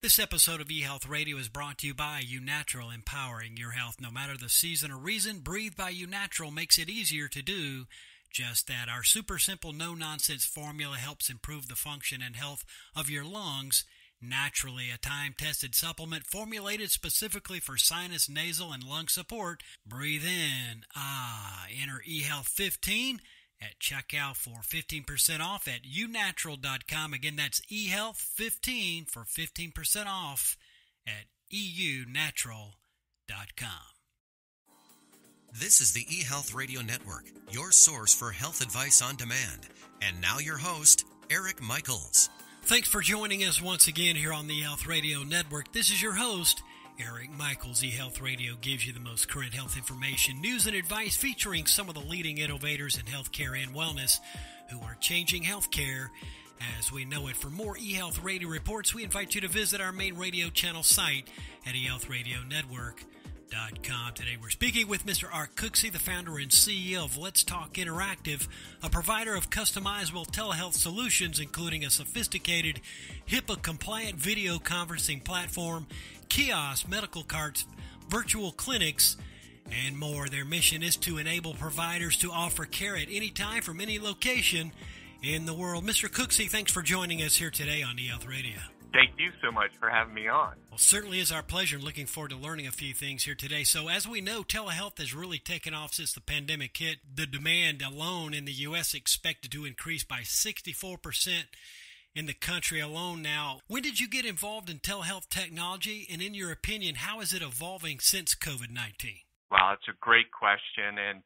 This episode of eHealth Radio is brought to you by UNatural, empowering your health no matter the season or reason. Breathe by UNatural makes it easier to do just that. Our super simple, no nonsense formula helps improve the function and health of your lungs naturally. A time tested supplement formulated specifically for sinus, nasal, and lung support. Breathe in. Ah, enter eHealth 15 at checkout for 15% off at eunatural.com. Again, that's eHealth15 for 15% off at eunatural.com. This is the eHealth Radio Network, your source for health advice on demand. And now your host, Eric Michaels. Thanks for joining us once again here on the eHealth Radio Network. This is your host, Eric Michaels, eHealth Radio gives you the most current health information, news, and advice featuring some of the leading innovators in healthcare and wellness who are changing healthcare as we know it. For more eHealth Radio reports, we invite you to visit our main radio channel site at eHealthRadioNetwork.com. Today we're speaking with Mr. Art Cooksey, the founder and CEO of Let's Talk Interactive, a provider of customizable telehealth solutions, including a sophisticated HIPAA compliant video conferencing platform kiosks, medical carts, virtual clinics, and more. Their mission is to enable providers to offer care at any time from any location in the world. Mr. Cooksey, thanks for joining us here today on eHealth Radio. Thank you so much for having me on. Well, certainly is our pleasure. Looking forward to learning a few things here today. So, as we know, telehealth has really taken off since the pandemic hit. The demand alone in the U.S. expected to increase by 64 percent in the country alone now. When did you get involved in telehealth technology? And in your opinion, how is it evolving since COVID 19? Wow, it's a great question. And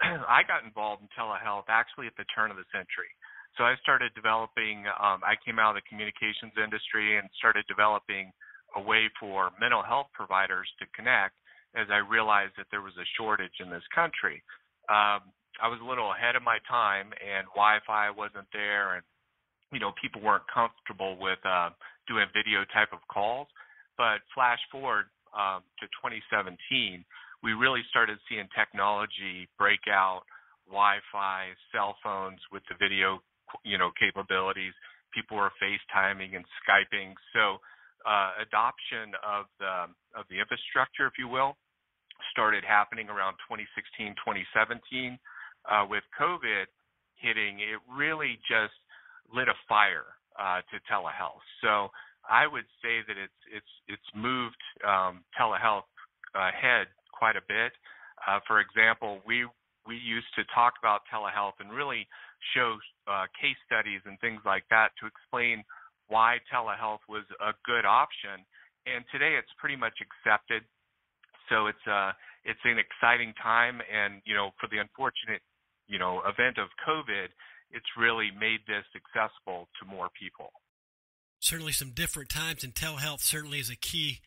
I got involved in telehealth actually at the turn of the century. So I started developing, um, I came out of the communications industry and started developing a way for mental health providers to connect as I realized that there was a shortage in this country. Um, I was a little ahead of my time and Wi Fi wasn't there and you know people weren't comfortable with uh, doing video type of calls. But flash forward um, to 2017, we really started seeing technology break out, Wi-Fi, cell phones with the video, you know, capabilities. People were FaceTiming and Skyping. So uh, adoption of the of the infrastructure, if you will, started happening around 2016, 2017. Uh, with COVID hitting, it really just lit a fire uh, to telehealth. So I would say that it's it's it's moved um, telehealth ahead quite a bit. Uh, for example, we we used to talk about telehealth and really show uh, case studies and things like that to explain why telehealth was a good option. And today it's pretty much accepted. So it's uh it's an exciting time and you know for the unfortunate you know event of COVID, it's really made this accessible to more people. Certainly, some different times, and telehealth certainly is a key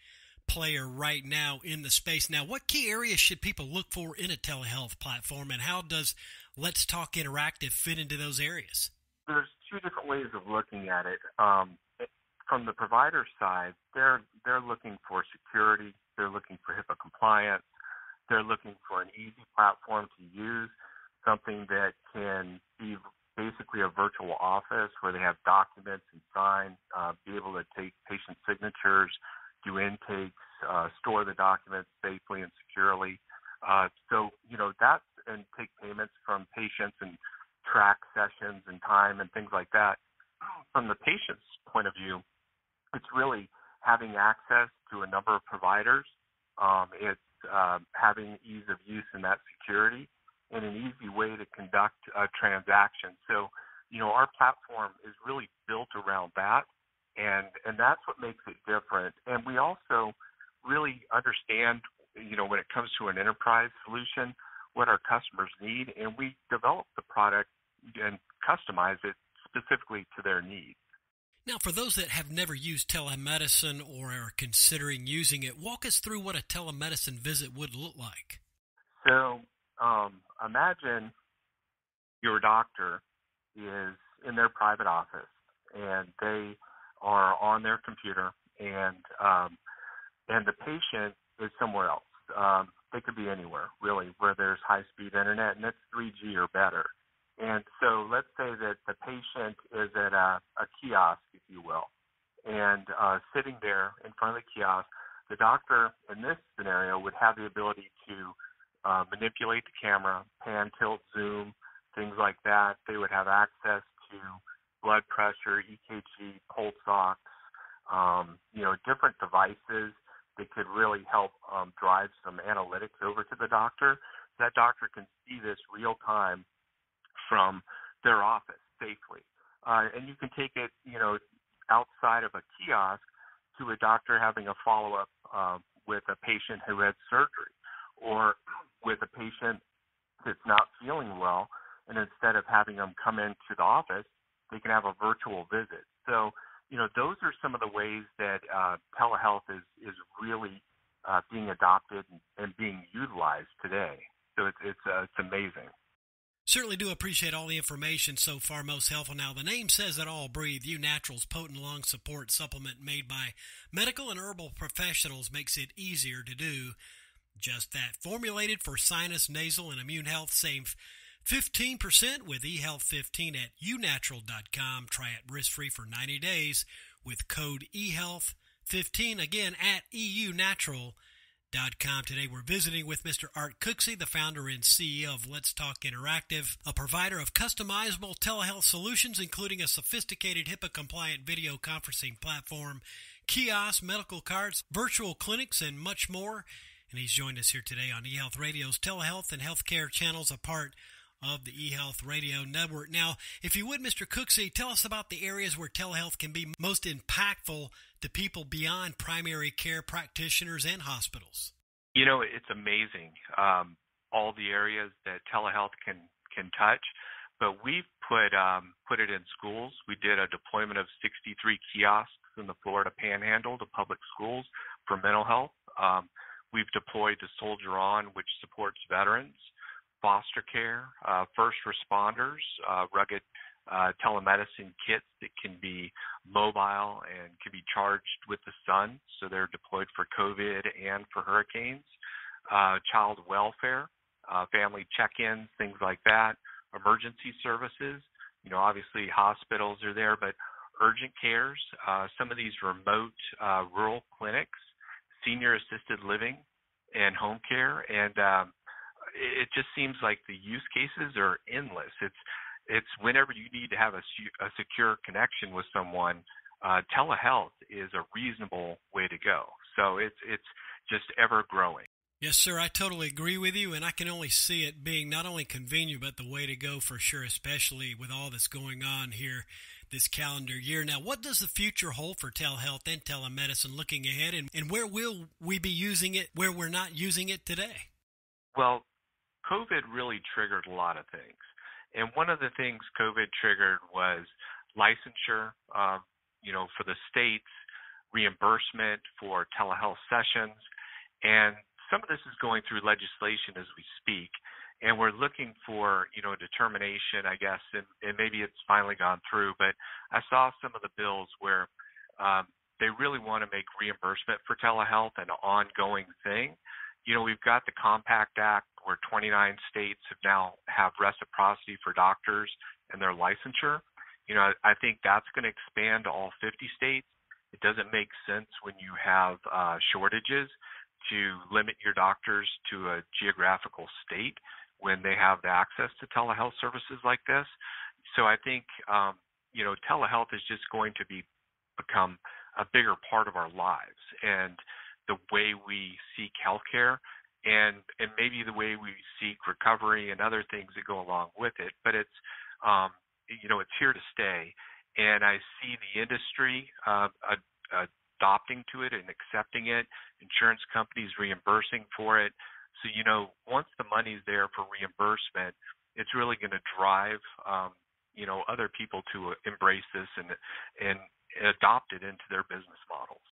player right now in the space. Now, what key areas should people look for in a telehealth platform, and how does Let's Talk Interactive fit into those areas? There's two different ways of looking at it. Um, from the provider side, they're they're looking for security, they're looking for HIPAA compliance, they're looking for an easy platform to use, something that can be basically a virtual office where they have documents and sign, uh, be able to take patient signatures, do intakes, uh, store the documents safely and securely. Uh, so, you know, that's and take payments from patients and track sessions and time and things like that. From the patient's point of view, it's really having access to a number of providers. Um, it's uh, having ease of use and that security and an easy way to conduct a transaction. So, you know, our platform is really built around that, and and that's what makes it different. And we also really understand, you know, when it comes to an enterprise solution, what our customers need, and we develop the product and customize it specifically to their needs. Now, for those that have never used telemedicine or are considering using it, walk us through what a telemedicine visit would look like. So, um, imagine your doctor is in their private office and they are on their computer and um, and the patient is somewhere else. Um, they could be anywhere really where there's high speed internet and it's 3G or better. And so let's say that the patient is at a, a kiosk, if you will, and uh, sitting there in front of the kiosk, the doctor in this scenario would have the ability to uh, manipulate the camera, pan, tilt, zoom, things like that. They would have access to blood pressure, EKG, pulse ox, um, you know, different devices that could really help um, drive some analytics over to the doctor. That doctor can see this real time from their office safely. Uh, and you can take it, you know, outside of a kiosk to a doctor having a follow up uh, with a patient who had surgery or with a patient that's not feeling well. And instead of having them come into the office, they can have a virtual visit. So, you know, those are some of the ways that uh, telehealth is, is really uh, being adopted and, being utilized today. So it's, it's, uh, it's amazing. Certainly do appreciate all the information so far, most helpful. Now, the name says it all. Breathe You Naturals potent lung support supplement made by medical and herbal professionals makes it easier to do just that. Formulated for sinus, nasal, and immune health. Save 15% with eHealth15 at eunatural.com. Try it risk free for 90 days with code eHealth15 again at eunatural.com Today we're visiting with Mr. Art Cooksey, the founder and CEO of Let's Talk Interactive, a provider of customizable telehealth solutions, including a sophisticated HIPAA compliant video conferencing platform, kiosks, medical carts, virtual clinics, and much more. And he's joined us here today on eHealth Radio's telehealth and healthcare channels, a part of the eHealth Radio Network. Now, if you would, Mr. Cooksey, tell us about the areas where telehealth can be most impactful to people beyond primary care practitioners and hospitals. You know, it's amazing um, all the areas that telehealth can can touch. But we've put um, put it in schools. We did a deployment of 63 kiosks in the Florida Panhandle to public schools for mental health. Um, we've deployed the Soldier On, which supports veterans foster care, uh, first responders, uh, rugged uh, telemedicine kits that can be mobile and can be charged with the sun, so they're deployed for COVID and for hurricanes. Uh, child welfare, uh, family check-ins, things like that. Emergency services, you know, obviously hospitals are there, but urgent cares, uh, some of these remote rural clinics, senior assisted living, and home care, and um, it just seems like the use cases are endless. It's it's whenever you need to have a, a secure connection with someone, uh, telehealth is a reasonable way to go. So it's it's just ever growing. Yes, sir. I totally agree with you, and I can only see it being not only convenient but the way to go for sure, especially with all that's going on here this calendar year. Now, what does the future hold for telehealth and telemedicine looking ahead, and, and where will we be using it where we're not using it today? Well, COVID really triggered a lot of things. And one of the things COVID triggered was licensure, uh, you know, for the states, reimbursement for telehealth sessions, and some of this is going through legislation as we speak. And we're looking for, you know, determination, I guess, and, and maybe it's finally gone through. But I saw some of the bills where um, they really want to make reimbursement for telehealth an ongoing thing you know, we've got the Compact Act where 29 states have now have reciprocity for doctors and their licensure. You know, I think that's going to expand to all 50 states. It doesn't make sense when you have uh, shortages to limit your doctors to a geographical state when they have the access to telehealth services like this. So I think um, you know telehealth is just going to be become a bigger part of our lives and the way we seek healthcare and and maybe the way we seek recovery and other things that go along with it. But it's um, you know it's here to stay, and I see the industry uh, ad- adopting to it and accepting it. Insurance companies reimbursing for it. So you know once the money's there for reimbursement, it's really going to drive um, you know other people to embrace this and and adopt it into their business models.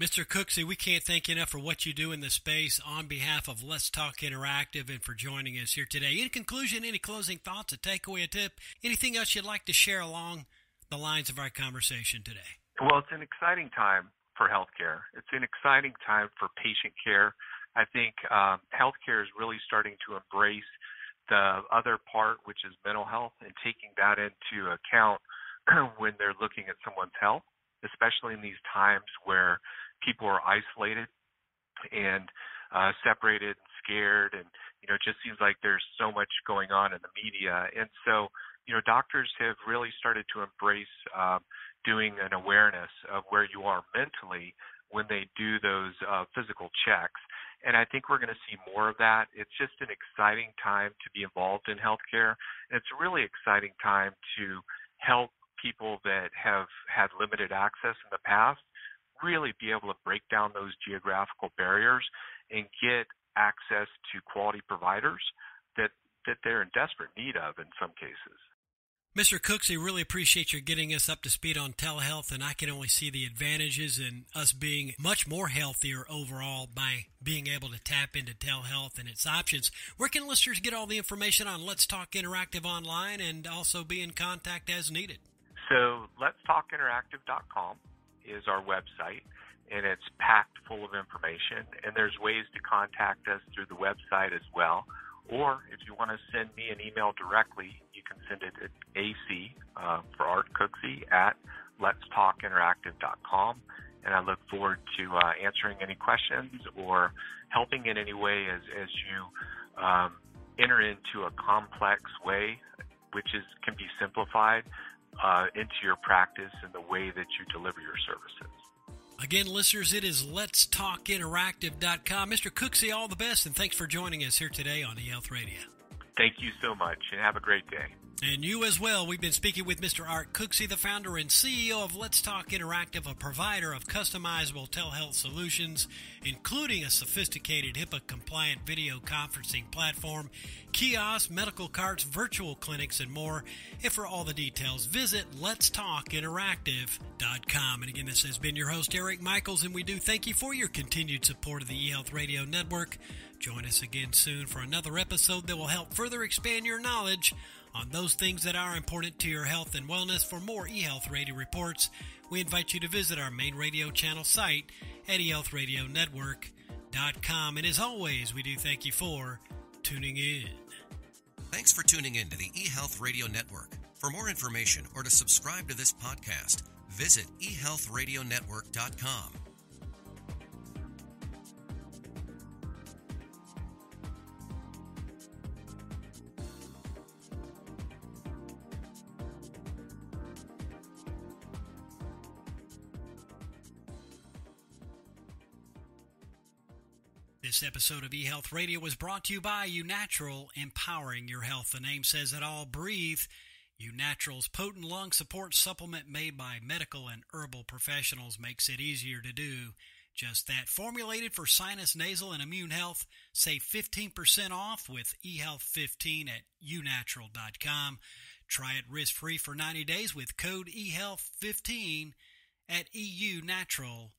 Mr. Cooksey, we can't thank you enough for what you do in the space on behalf of Let's Talk Interactive and for joining us here today. In conclusion, any closing thoughts, a takeaway, a tip, anything else you'd like to share along the lines of our conversation today? Well, it's an exciting time for healthcare. It's an exciting time for patient care. I think um, healthcare is really starting to embrace the other part, which is mental health, and taking that into account when they're looking at someone's health. especially in these times where people are isolated and uh, separated and scared, and you know, it just seems like there's so much going on in the media, and so you know, doctors have really started to embrace um, doing an awareness of where you are mentally when they do those uh, physical checks. And I think we're going to see more of that. It's just an exciting time to be involved in healthcare. And it's a really exciting time to help people that have had limited access in the past really be able to break down those geographical barriers and get access to quality providers that that they're in desperate need of in some cases. Mr. Cooksey, really appreciate your getting us up to speed on telehealth, and I can only see the advantages in us being much more healthier overall by being able to tap into telehealth and its options. Where can listeners get all the information on Let's Talk Interactive online and also be in contact as needed? So, letstalkinteractive.com is our website, and it's packed full of information. And there's ways to contact us through the website as well. Or if you want to send me an email directly, you can send it at AC uh, for Art Cooksey at letstalkinteractive.com. And I look forward to uh, answering any questions or helping in any way as, as you um, enter into a complex way, which is can be simplified uh, into your practice and the way that you deliver your services. Again, listeners, it is letstalkinteractive.com. Mr. Cooksey, all the best, and thanks for joining us here today on eHealth Radio. Thank you so much, and have a great day. And you as well. We've been speaking with Mr. Art Cooksey, the founder and CEO of Let's Talk Interactive, a provider of customizable telehealth solutions, including a sophisticated HIPAA compliant video conferencing platform, kiosks, medical carts, virtual clinics, and more. And for all the details, visit letstalkinteractive.com. And again, this has been your host, Eric Michaels, and we do thank you for your continued support of the eHealth Radio Network. Join us again soon for another episode that will help further expand your knowledge on those things that are important to your health and wellness. For more eHealth Radio reports, we invite you to visit our main radio channel site at eHealthRadioNetwork.com. And as always, we do thank you for tuning in. Thanks for tuning in to the eHealth Radio Network. For more information or to subscribe to this podcast, visit eHealthRadioNetwork.com. This episode of eHealth Radio was brought to you by UNatural, empowering your health. The name says it all. Breathe. UNatural's potent lung support supplement made by medical and herbal professionals makes it easier to do just that. Formulated for sinus, nasal, and immune health. Save 15% off with eHealth15 at eunatural.com. Try it risk free for 90 days with code eHealth15 at eunatural.com.